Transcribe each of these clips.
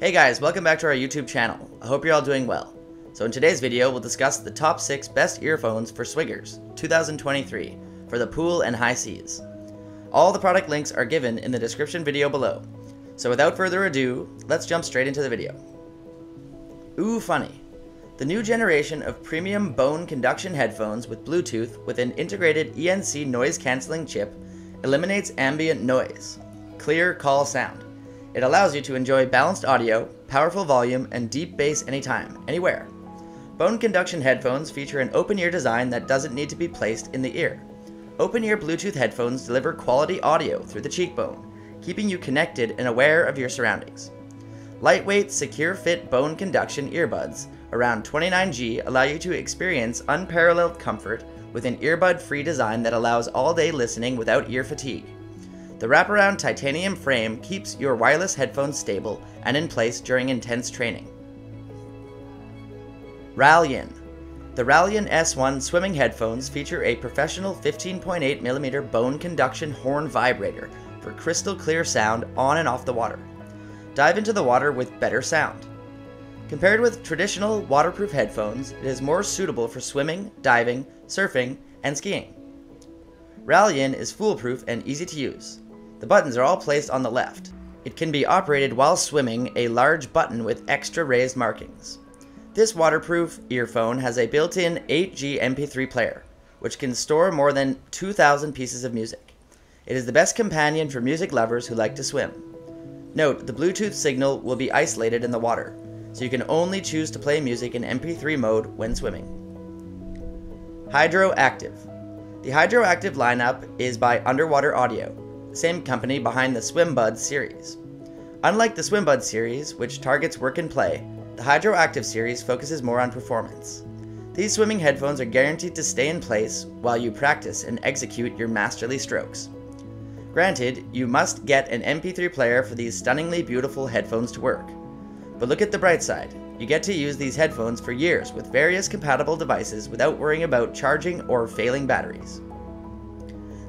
Hey guys, welcome back to our YouTube channel. I hope you're all doing well. So in today's video, we'll discuss the top 6 best earphones for Swiggers 2023 for the pool and high seas. All the product links are given in the description video below. So without further ado, let's jump straight into the video. OUFUNI. The new generation of premium bone conduction headphones with Bluetooth with an integrated ENC noise cancelling chip eliminates ambient noise. Clear call sound. It allows you to enjoy balanced audio, powerful volume, and deep bass anytime, anywhere. Bone conduction headphones feature an open ear design that doesn't need to be placed in the ear. Open ear Bluetooth headphones deliver quality audio through the cheekbone, keeping you connected and aware of your surroundings. Lightweight, secure fit bone conduction earbuds around 29G allow you to experience unparalleled comfort with an earbud free design that allows all day listening without ear fatigue. The wraparound titanium frame keeps your wireless headphones stable and in place during intense training. Ralyin. The Ralyin S1 swimming headphones feature a professional 15.8mm bone conduction horn vibrator for crystal clear sound on and off the water. Dive into the water with better sound. Compared with traditional waterproof headphones, it is more suitable for swimming, diving, surfing, and skiing. Ralyin is foolproof and easy to use. The buttons are all placed on the left. It can be operated while swimming, a large button with extra raised markings. This waterproof earphone has a built-in 8G MP3 player, which can store more than 2,000 pieces of music. It is the best companion for music lovers who like to swim. Note, the Bluetooth signal will be isolated in the water, so you can only choose to play music in MP3 mode when swimming. Hydroactive. The Hydroactive lineup is by Underwater Audio, same company behind the SwimBuds series. Unlike the SwimBuds series, which targets work and play, the Hydroactive series focuses more on performance. These swimming headphones are guaranteed to stay in place while you practice and execute your masterly strokes. Granted, you must get an MP3 player for these stunningly beautiful headphones to work. But look at the bright side. You get to use these headphones for years with various compatible devices without worrying about charging or failing batteries.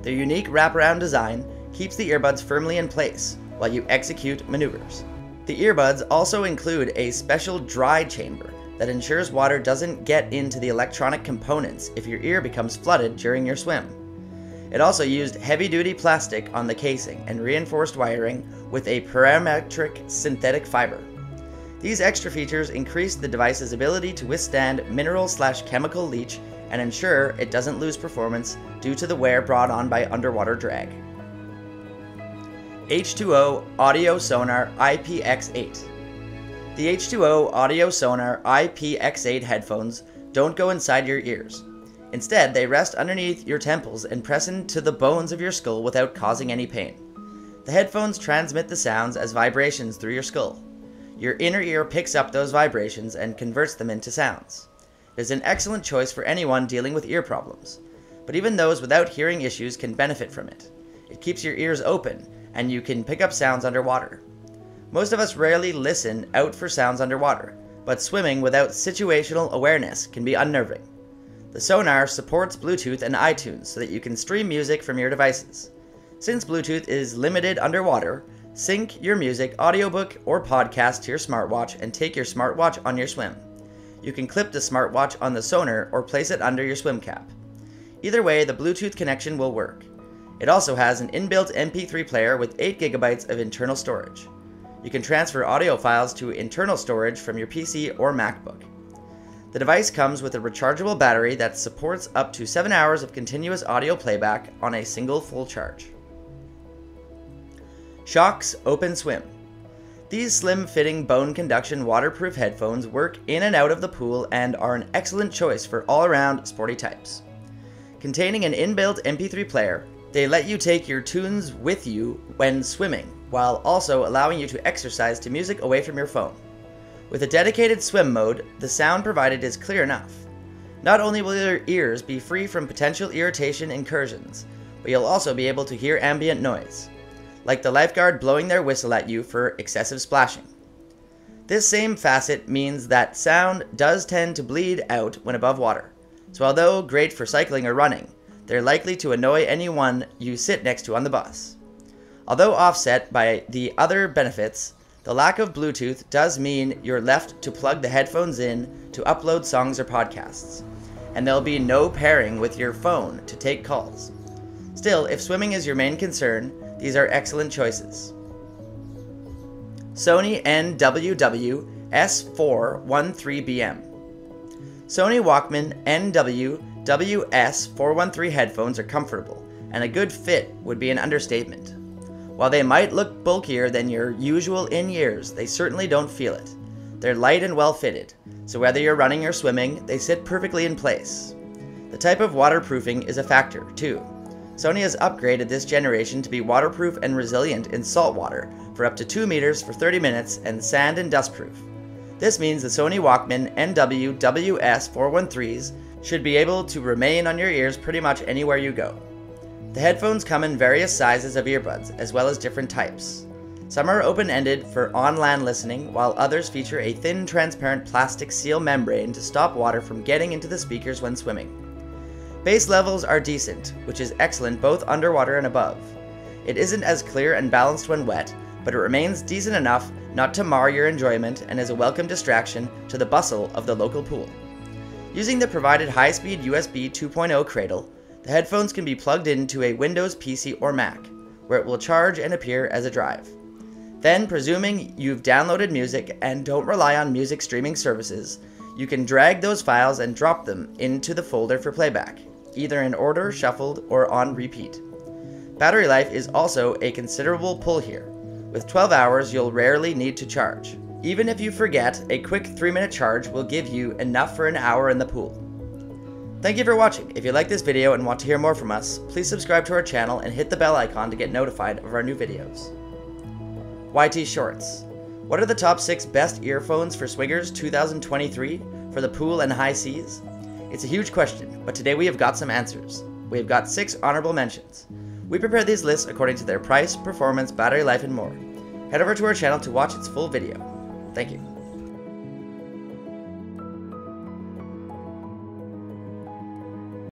Their unique wraparound design keeps the earbuds firmly in place while you execute maneuvers. The earbuds also include a special dry chamber that ensures water doesn't get into the electronic components if your ear becomes flooded during your swim. It also used heavy duty plastic on the casing and reinforced wiring with a parametric synthetic fiber. These extra features increase the device's ability to withstand mineral slash chemical leach and ensure it doesn't lose performance due to the wear brought on by underwater drag. H2O Audio Sonar IPX8 The H2O Audio Sonar IPX8 headphones don't go inside your ears. Instead, they rest underneath your temples and press into the bones of your skull without causing any pain. The headphones transmit the sounds as vibrations through your skull. Your inner ear picks up those vibrations and converts them into sounds. It is an excellent choice for anyone dealing with ear problems, but even those without hearing issues can benefit from it. It keeps your ears open, and you can pick up sounds underwater. Most of us rarely listen out for sounds underwater, but swimming without situational awareness can be unnerving. The Sonar supports Bluetooth and iTunes so that you can stream music from your devices. Since Bluetooth is limited underwater, Sync your music, audiobook, or podcast to your smartwatch and take your smartwatch on your swim. You can clip the smartwatch on the sonar or place it under your swim cap. Either way, the Bluetooth connection will work. It also has an inbuilt MP3 player with 8GB of internal storage. You can transfer audio files to internal storage from your PC or MacBook. The device comes with a rechargeable battery that supports up to 7 hours of continuous audio playback on a single full charge. Shokz Open Swim. These slim fitting bone conduction waterproof headphones work in and out of the pool and are an excellent choice for all around sporty types. Containing an inbuilt MP3 player, they let you take your tunes with you when swimming, while also allowing you to exercise to music away from your phone. With a dedicated swim mode, the sound provided is clear enough. Not only will your ears be free from potential irritation incursions, but you'll also be able to hear ambient noise like the lifeguard blowing their whistle at you for excessive splashing. This same facet means that sound does tend to bleed out when above water, so although great for cycling or running, they're likely to annoy anyone you sit next to on the bus. Although offset by the other benefits, The lack of Bluetooth does mean you're left to plug the headphones in to upload songs or podcasts, and there'll be no pairing with your phone to take calls. Still, if swimming is your main concern, these are excellent choices. Sony NWW S413BM. Sony Walkman NW WS413 headphones are comfortable, and a good fit would be an understatement. While they might look bulkier than your usual in ears, they certainly don't feel it. They're light and well fitted, so whether you're running or swimming, they sit perfectly in place. The type of waterproofing is a factor, too. Sony has upgraded this generation to be waterproof and resilient in salt water for up to 2 meters for 30 minutes and sand and dust proof. This means the Sony Walkman NW WS413s should be able to remain on your ears pretty much anywhere you go. The headphones come in various sizes of earbuds, as well as different types. Some are open ended for on land listening, while others feature a thin, transparent plastic seal membrane to stop water from getting into the speakers when swimming. Bass levels are decent, which is excellent both underwater and above. It isn't as clear and balanced when wet, but it remains decent enough not to mar your enjoyment and is a welcome distraction to the bustle of the local pool. Using the provided high speed USB 2.0 cradle, the headphones can be plugged into a Windows PC or Mac, where it will charge and appear as a drive. Then, presuming you've downloaded music and don't rely on music streaming services, you can drag those files and drop them into the folder for playback, either in order, shuffled, or on repeat. Battery life is also a considerable pull here. With 12 hours, you'll rarely need to charge. Even if you forget, a quick 3 minute charge will give you enough for an hour in the pool. Thank you for watching. If you like this video and want to hear more from us, please subscribe to our channel and hit the bell icon to get notified of our new videos. YT Shorts. What are the top 6 best earphones for Swiggers 2023 for the pool and high seas? It's a huge question, but today we have got some answers. We have got 6 honorable mentions. We prepare these lists according to their price, performance, battery life, and more. Head over to our channel to watch its full video. Thank you.